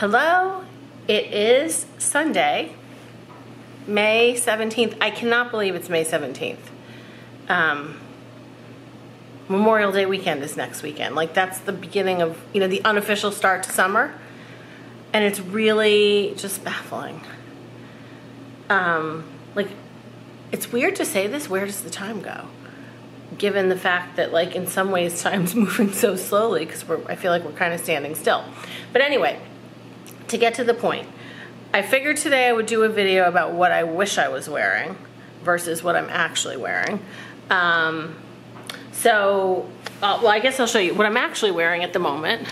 Hello, it is Sunday, May 17th. I cannot believe it's May 17th. Um, Memorial Day weekend is next weekend. Like that's the beginning of, you know, the unofficial start to summer. And it's really just baffling. Um, like, it's weird to say this, where does the time go? Given the fact that like in some ways time's moving so slowly because I feel like we're kind of standing still. But anyway, to get to the point, I figured today I would do a video about what I wish I was wearing versus what I'm actually wearing. Um, so, uh, well, I guess I'll show you what I'm actually wearing at the moment,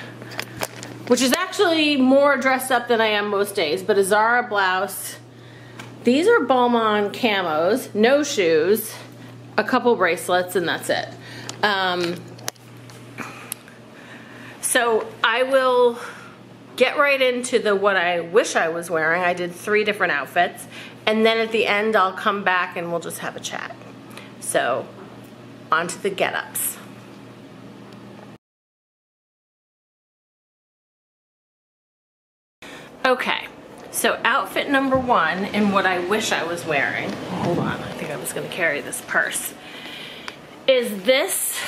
which is actually more dressed up than I am most days, but a Zara blouse. These are Balmain camos, no shoes, a couple bracelets, and that's it. Um, so I will get right into the what I wish I was wearing. I did three different outfits. And then at the end, I'll come back and we'll just have a chat. So, on to the get-ups. Okay, so outfit number one and what I wish I was wearing, hold on, I think I was gonna carry this purse, is this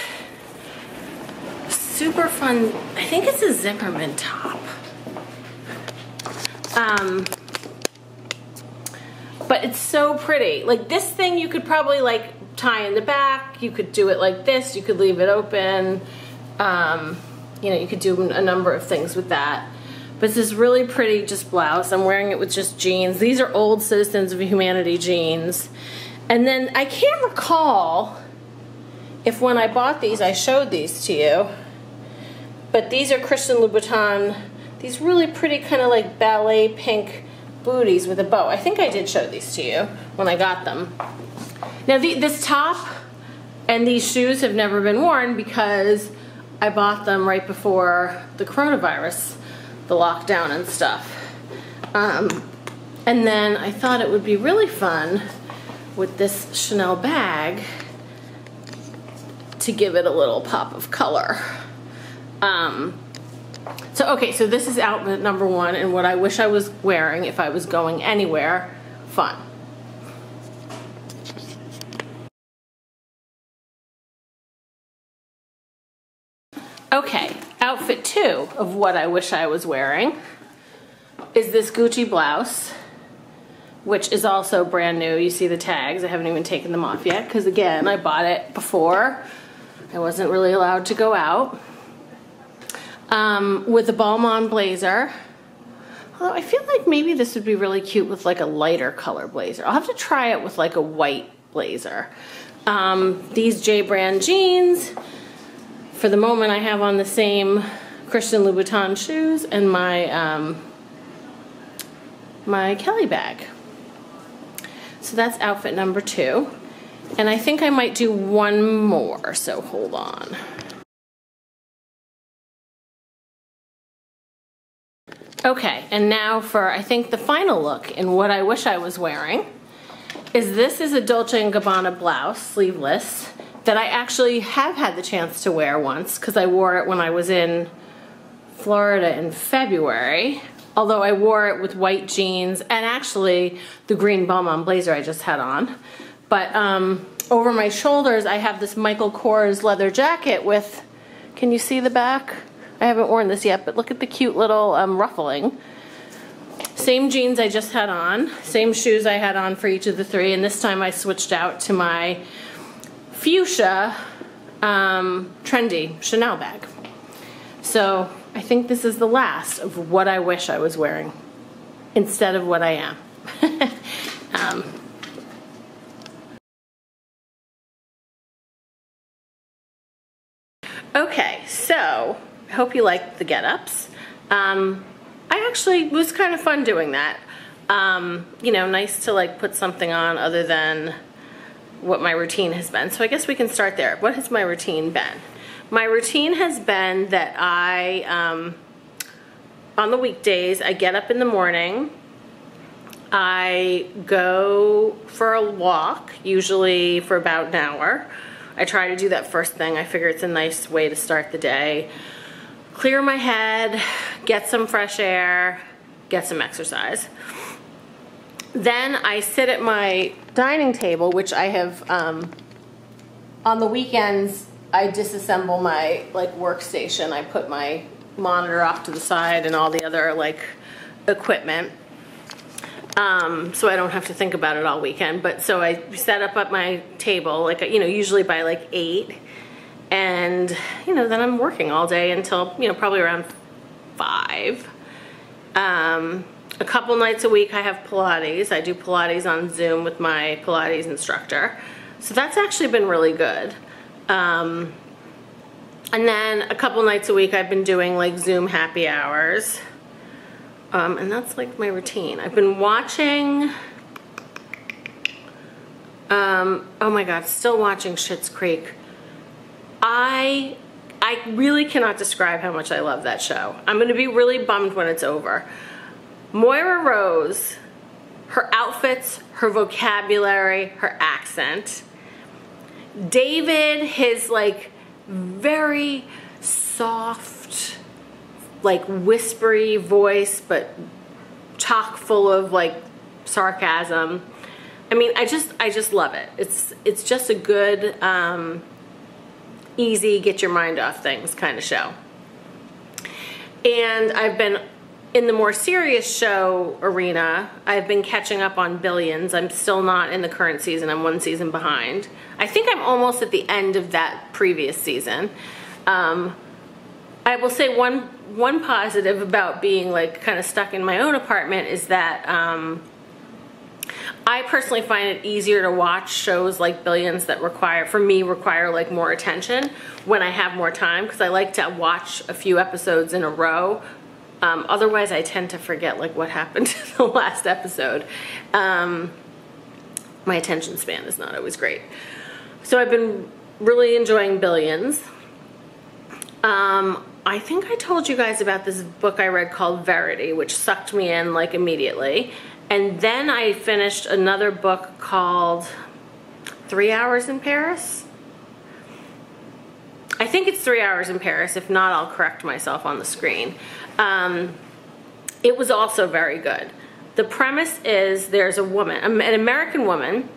super fun, I think it's a Zimmermann top. Um, but it's so pretty. Like this thing you could probably like tie in the back. You could do it like this. You could leave it open. Um, you know, you could do a number of things with that. But this really pretty just blouse. I'm wearing it with just jeans. These are old Citizens of Humanity jeans. And then I can't recall if when I bought these, I showed these to you. But these are Christian Louboutin these really pretty kind of like ballet pink booties with a bow. I think I did show these to you when I got them. Now the, this top and these shoes have never been worn because I bought them right before the coronavirus, the lockdown and stuff. Um, and then I thought it would be really fun with this Chanel bag to give it a little pop of color. Um, so, okay, so this is outfit number one and what I wish I was wearing if I was going anywhere fun. Okay, outfit two of what I wish I was wearing is this Gucci blouse, which is also brand new. You see the tags, I haven't even taken them off yet because again, I bought it before. I wasn't really allowed to go out um, with a Balmain blazer. Although I feel like maybe this would be really cute with like a lighter color blazer. I'll have to try it with like a white blazer. Um, these J brand jeans. For the moment I have on the same Christian Louboutin shoes and my um, my Kelly bag. So that's outfit number two. And I think I might do one more, so hold on. Okay, and now for I think the final look in what I wish I was wearing is this is a Dolce & Gabbana blouse, sleeveless, that I actually have had the chance to wear once because I wore it when I was in Florida in February. Although I wore it with white jeans and actually the green Balmain blazer I just had on. But um, over my shoulders I have this Michael Kors leather jacket with, can you see the back? I haven't worn this yet, but look at the cute little um, ruffling. Same jeans I just had on, same shoes I had on for each of the three, and this time I switched out to my fuchsia um, trendy Chanel bag. So I think this is the last of what I wish I was wearing instead of what I am. um, okay, so hope you liked the get-ups. Um, I actually was kind of fun doing that. Um, you know, nice to like put something on other than what my routine has been. So I guess we can start there. What has my routine been? My routine has been that I, um, on the weekdays, I get up in the morning, I go for a walk, usually for about an hour. I try to do that first thing. I figure it's a nice way to start the day clear my head, get some fresh air, get some exercise. Then I sit at my dining table, which I have um, on the weekends. I disassemble my like workstation. I put my monitor off to the side and all the other like equipment. Um, so I don't have to think about it all weekend. But so I set up at my table, like you know, usually by like eight, and you know, then I'm working all day until you know probably around five. Um, a couple nights a week I have Pilates. I do Pilates on Zoom with my Pilates instructor. So that's actually been really good. Um, and then a couple nights a week I've been doing like Zoom happy hours. Um, and that's like my routine. I've been watching, um, oh my God, still watching Schitt's Creek. I, I really cannot describe how much I love that show. I'm gonna be really bummed when it's over. Moira Rose, her outfits, her vocabulary, her accent. David, his like very soft, like whispery voice, but chock full of like sarcasm. I mean, I just, I just love it. It's, it's just a good, um, easy, get your mind off things kind of show. And I've been in the more serious show arena, I've been catching up on Billions. I'm still not in the current season. I'm one season behind. I think I'm almost at the end of that previous season. Um, I will say one one positive about being like kind of stuck in my own apartment is that um, I personally find it easier to watch shows like Billions that require, for me, require like more attention when I have more time because I like to watch a few episodes in a row um, otherwise, I tend to forget like what happened in the last episode. Um, my attention span is not always great. So I've been really enjoying Billions. Um, I think I told you guys about this book I read called Verity, which sucked me in like immediately. And then I finished another book called Three Hours in Paris. I think it's Three Hours in Paris. If not, I'll correct myself on the screen. Um, it was also very good. The premise is there's a woman, an American woman,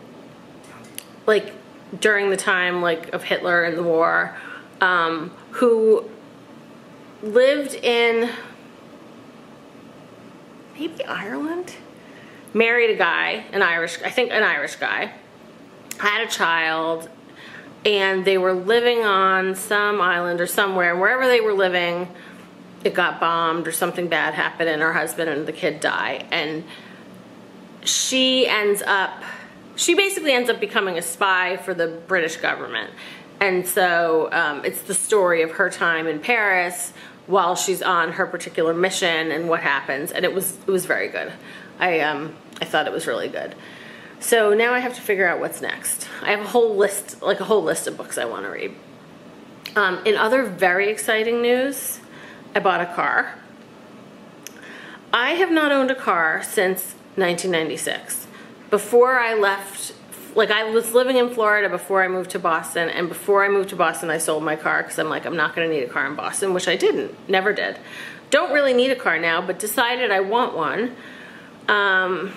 like during the time like of Hitler and the war, um, who lived in maybe Ireland, married a guy, an Irish, I think an Irish guy, had a child, and they were living on some island or somewhere, wherever they were living, it got bombed or something bad happened and her husband and the kid die. And she ends up she basically ends up becoming a spy for the British government. And so um, it's the story of her time in Paris while she's on her particular mission and what happens. And it was it was very good. I um I thought it was really good so now I have to figure out what's next I have a whole list like a whole list of books I want to read um, in other very exciting news I bought a car. I have not owned a car since 1996. Before I left, like I was living in Florida before I moved to Boston, and before I moved to Boston, I sold my car because I'm like, I'm not going to need a car in Boston, which I didn't, never did. Don't really need a car now, but decided I want one. Um,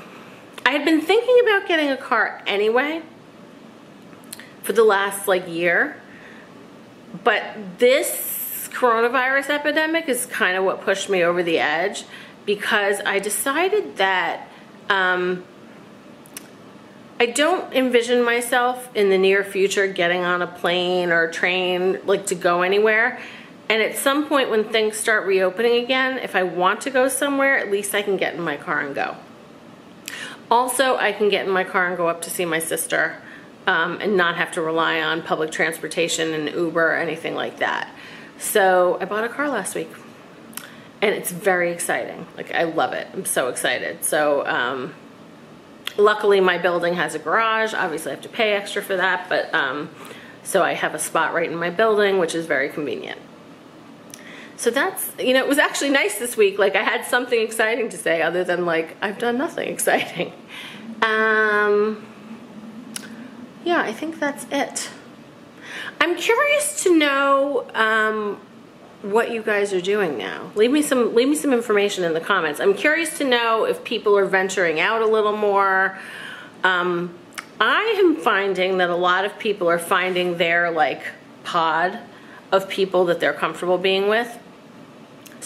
I had been thinking about getting a car anyway for the last like year, but this coronavirus epidemic is kind of what pushed me over the edge because I decided that um, I don't envision myself in the near future getting on a plane or a train like to go anywhere. And at some point when things start reopening again, if I want to go somewhere, at least I can get in my car and go. Also, I can get in my car and go up to see my sister um, and not have to rely on public transportation and Uber or anything like that. So I bought a car last week and it's very exciting. Like I love it. I'm so excited. So um, luckily my building has a garage. Obviously I have to pay extra for that, but um, so I have a spot right in my building, which is very convenient. So that's, you know, it was actually nice this week. Like I had something exciting to say other than like, I've done nothing exciting. Um, yeah, I think that's it. I'm curious to know um, what you guys are doing now. Leave me some leave me some information in the comments. I'm curious to know if people are venturing out a little more. Um, I am finding that a lot of people are finding their like pod of people that they're comfortable being with.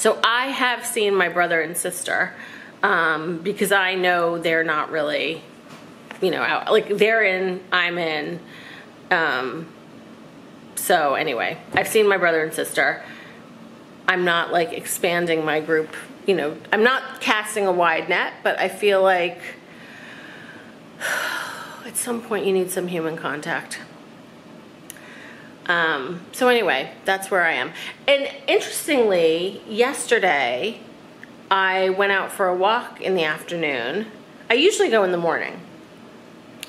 So I have seen my brother and sister um, because I know they're not really, you know, out, like they're in, I'm in. Um, so anyway, I've seen my brother and sister. I'm not like expanding my group, you know, I'm not casting a wide net, but I feel like at some point you need some human contact. Um, so anyway, that's where I am. And interestingly, yesterday I went out for a walk in the afternoon. I usually go in the morning.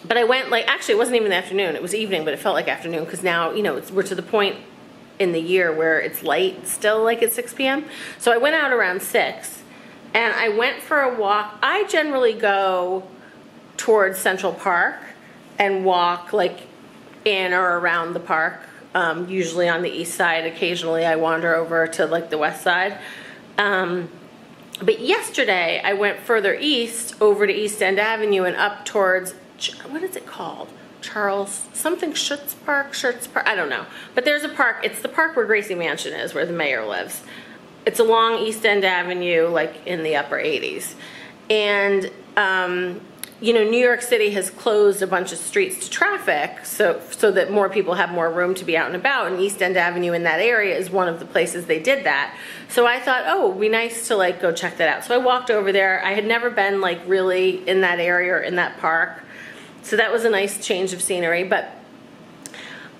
But I went like actually it wasn't even the afternoon, it was evening, but it felt like afternoon because now, you know, we're to the point in the year where it's light still like at 6 p.m. So I went out around 6 and I went for a walk. I generally go towards Central Park and walk like in or around the park um, usually on the east side. Occasionally, I wander over to like the west side. Um, but yesterday, I went further east over to East End Avenue and up towards what is it called? Charles something Schutz Park, Schutz Park. I don't know, but there's a park. It's the park where Gracie Mansion is, where the mayor lives. It's along East End Avenue, like in the upper 80s, and um, you know, New York City has closed a bunch of streets to traffic so so that more people have more room to be out and about. And East End Avenue in that area is one of the places they did that. So I thought, oh, it'd be nice to like go check that out. So I walked over there. I had never been like really in that area or in that park. So that was a nice change of scenery. But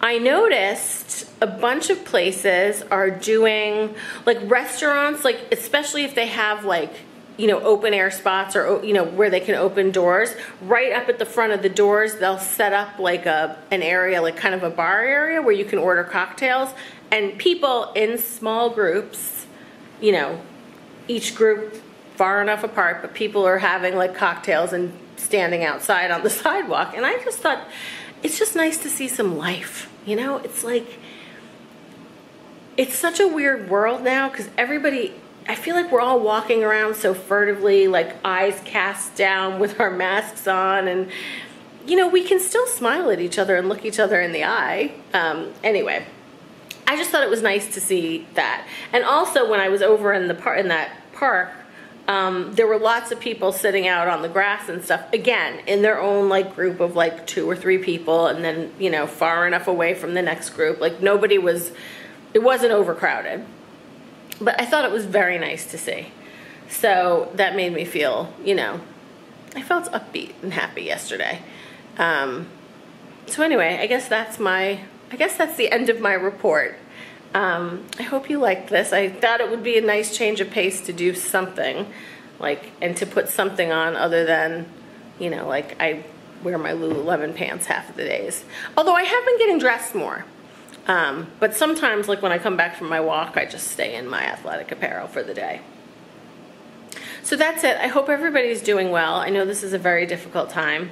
I noticed a bunch of places are doing like restaurants, like especially if they have like you know, open air spots or, you know, where they can open doors. Right up at the front of the doors, they'll set up like a, an area, like kind of a bar area where you can order cocktails. And people in small groups, you know, each group far enough apart, but people are having like cocktails and standing outside on the sidewalk. And I just thought, it's just nice to see some life, you know? It's like, it's such a weird world now because everybody I feel like we're all walking around so furtively, like eyes cast down with our masks on, and you know, we can still smile at each other and look each other in the eye. Um, anyway, I just thought it was nice to see that. And also, when I was over in the par- in that park, um, there were lots of people sitting out on the grass and stuff. Again, in their own like group of like two or three people, and then you know, far enough away from the next group. Like nobody was. It wasn't overcrowded but I thought it was very nice to see. So that made me feel, you know, I felt upbeat and happy yesterday. Um, so anyway, I guess that's my, I guess that's the end of my report. Um, I hope you liked this. I thought it would be a nice change of pace to do something, like, and to put something on other than, you know, like I wear my Lululemon pants half of the days. Although I have been getting dressed more. Um, but sometimes, like when I come back from my walk, I just stay in my athletic apparel for the day. So that's it. I hope everybody's doing well. I know this is a very difficult time.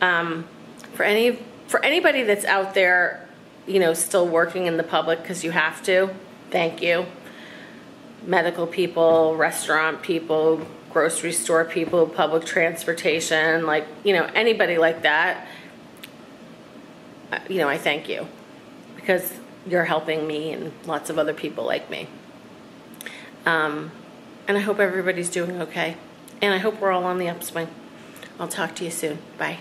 Um, for any for anybody that's out there, you know, still working in the public because you have to, thank you. Medical people, restaurant people, grocery store people, public transportation, like, you know, anybody like that, uh, you know, I thank you because you're helping me and lots of other people like me. Um, and I hope everybody's doing okay. And I hope we're all on the upswing. I'll talk to you soon. Bye.